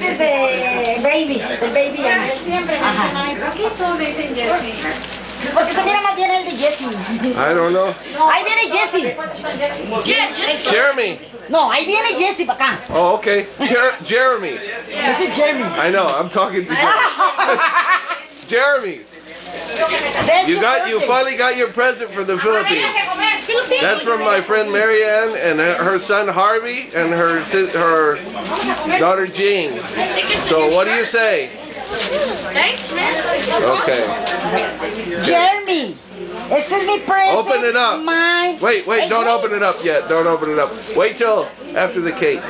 y este es de Baby, el Baby. Él siempre me dice, mami, ¿por qué todos dicen Jessy? Porque se mira más bien el de Jessie. I don't know. Ahí viene Jessie. Jeremy. No, ahí viene Jessie para acá. Oh, okay. Jer- Jeremy. Ese es Jeremy. I know. I'm talking to Jeremy. You got you finally got your present from the Philippines. That's from my friend Maray Ann and her her son Harvey and her her daughter Jing. So what do you say? Thanks, man. Okay. Jeremy. Este es mi present. Open it up. Mine. Wait, wait, don't open it up yet. Don't open it up. Wait till after the cake.